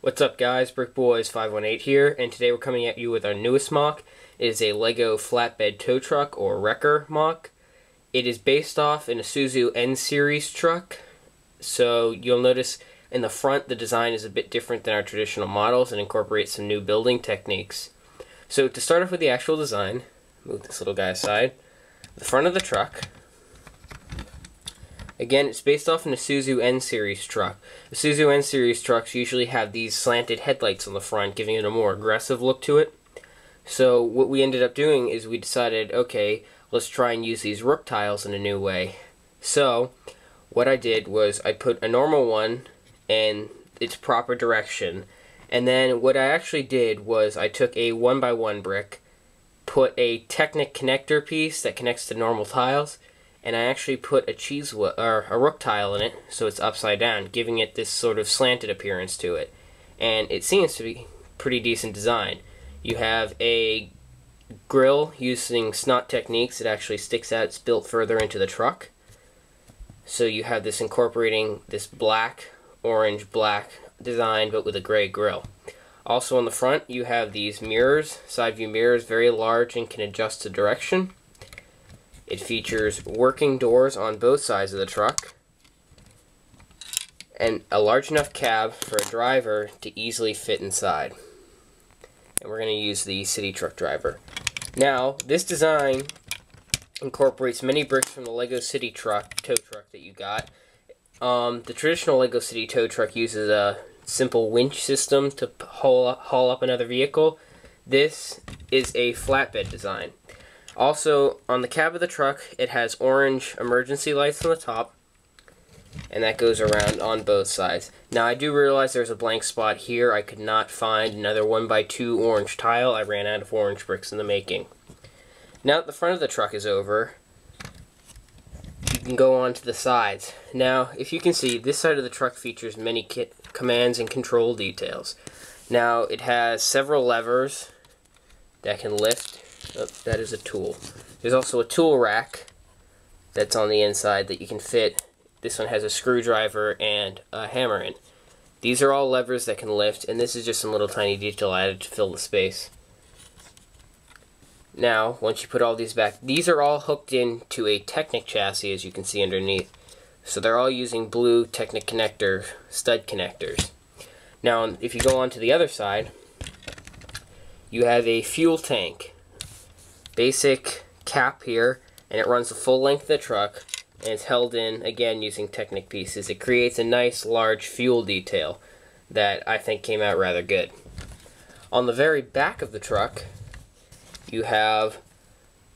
What's up guys, BrickBoys518 here, and today we're coming at you with our newest MOC. It is a LEGO flatbed tow truck, or wrecker MOC. It is based off an Isuzu N-Series truck, so you'll notice in the front the design is a bit different than our traditional models and incorporates some new building techniques. So to start off with the actual design, move this little guy aside, the front of the truck, Again, it's based off an Isuzu N-Series truck. Isuzu N-Series trucks usually have these slanted headlights on the front, giving it a more aggressive look to it. So what we ended up doing is we decided, okay, let's try and use these roof tiles in a new way. So what I did was I put a normal one in its proper direction. And then what I actually did was I took a one by one brick, put a Technic connector piece that connects to normal tiles, and I actually put a cheese or a roof tile in it so it's upside down, giving it this sort of slanted appearance to it. And it seems to be pretty decent design. You have a grill using SNOT techniques. It actually sticks out, it's built further into the truck. So you have this incorporating this black, orange, black design, but with a gray grill. Also on the front, you have these mirrors, side view mirrors, very large and can adjust the direction. It features working doors on both sides of the truck and a large enough cab for a driver to easily fit inside. And we're going to use the city truck driver. Now, this design incorporates many bricks from the LEGO City truck, tow truck that you got. Um, the traditional LEGO City tow truck uses a simple winch system to haul, haul up another vehicle. This is a flatbed design. Also, on the cab of the truck, it has orange emergency lights on the top, and that goes around on both sides. Now, I do realize there's a blank spot here. I could not find another 1x2 orange tile. I ran out of orange bricks in the making. Now that the front of the truck is over, you can go on to the sides. Now, if you can see, this side of the truck features many kit commands and control details. Now, it has several levers that can lift Oh, that is a tool. There's also a tool rack that's on the inside that you can fit. This one has a screwdriver and a hammer in. These are all levers that can lift, and this is just some little tiny detail added to fill the space. Now, once you put all these back, these are all hooked into a Technic chassis, as you can see underneath. So they're all using blue Technic connector stud connectors. Now, if you go on to the other side, you have a fuel tank basic cap here, and it runs the full length of the truck, and it's held in, again, using Technic pieces. It creates a nice, large fuel detail that I think came out rather good. On the very back of the truck, you have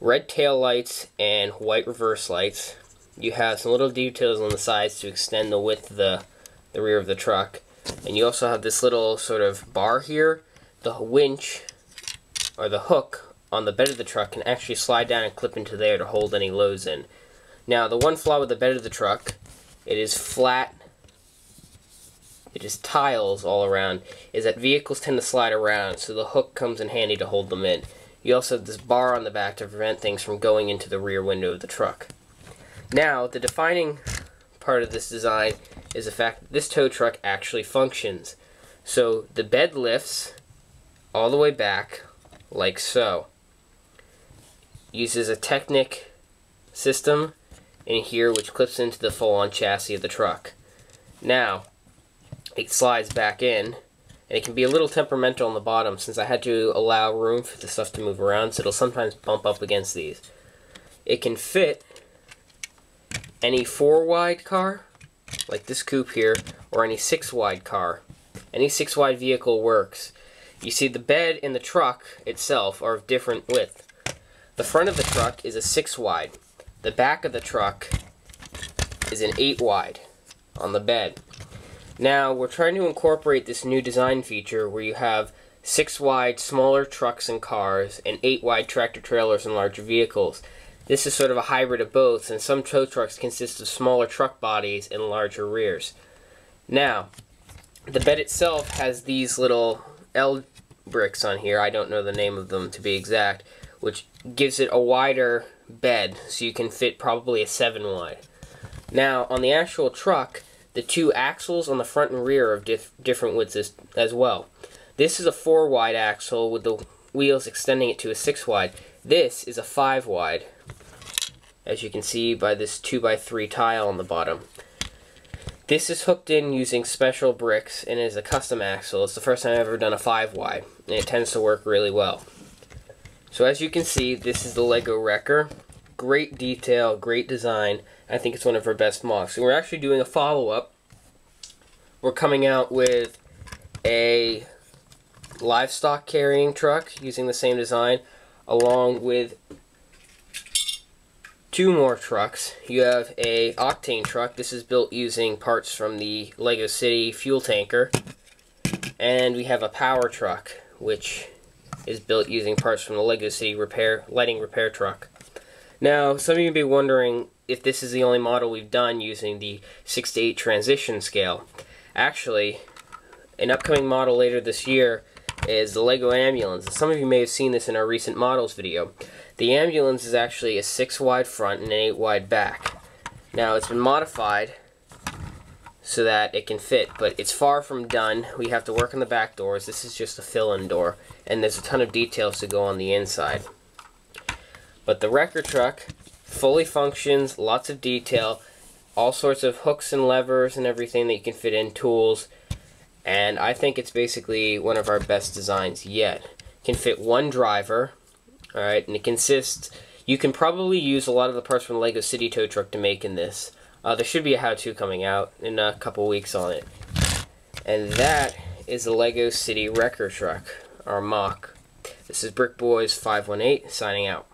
red tail lights and white reverse lights. You have some little details on the sides to extend the width of the, the rear of the truck. And you also have this little sort of bar here. The winch, or the hook, on the bed of the truck can actually slide down and clip into there to hold any loads in. Now, the one flaw with the bed of the truck, it is flat, it is tiles all around, is that vehicles tend to slide around, so the hook comes in handy to hold them in. You also have this bar on the back to prevent things from going into the rear window of the truck. Now, the defining part of this design is the fact that this tow truck actually functions. So, the bed lifts all the way back, like so uses a Technic system in here which clips into the full-on chassis of the truck. Now, it slides back in, and it can be a little temperamental on the bottom since I had to allow room for the stuff to move around, so it'll sometimes bump up against these. It can fit any 4-wide car, like this coupe here, or any 6-wide car. Any 6-wide vehicle works. You see, the bed and the truck itself are of different width. The front of the truck is a 6 wide. The back of the truck is an 8 wide on the bed. Now, we're trying to incorporate this new design feature where you have 6 wide smaller trucks and cars and 8 wide tractor trailers and larger vehicles. This is sort of a hybrid of both, and some tow trucks consist of smaller truck bodies and larger rears. Now, the bed itself has these little L bricks on here. I don't know the name of them to be exact which gives it a wider bed, so you can fit probably a 7 wide. Now, on the actual truck, the two axles on the front and rear are dif different widths as, as well. This is a 4 wide axle with the wheels extending it to a 6 wide. This is a 5 wide, as you can see by this 2x3 tile on the bottom. This is hooked in using special bricks and is a custom axle. It's the first time I've ever done a 5 wide, and it tends to work really well. So as you can see, this is the Lego Wrecker. Great detail, great design. I think it's one of our best MOCs. And we're actually doing a follow-up. We're coming out with a livestock carrying truck using the same design along with two more trucks. You have a Octan truck. This is built using parts from the Lego City fuel tanker. And we have a power truck, which is built using parts from the Lego City repair lighting repair truck. Now, some of you may be wondering if this is the only model we've done using the 6 to 8 transition scale. Actually, an upcoming model later this year is the Lego Ambulance. Some of you may have seen this in our recent models video. The Ambulance is actually a 6 wide front and an 8 wide back. Now, it's been modified so that it can fit, but it's far from done. We have to work on the back doors. This is just a fill-in door, and there's a ton of details to go on the inside. But the wrecker truck fully functions, lots of detail, all sorts of hooks and levers and everything that you can fit in, tools, and I think it's basically one of our best designs yet. Can fit one driver, alright, and it consists, you can probably use a lot of the parts from the Lego City Tow Truck to make in this. Uh, there should be a how-to coming out in a couple weeks on it. And that is the Lego City Wrecker Truck, our MOC. This is Brick Boys 518 signing out.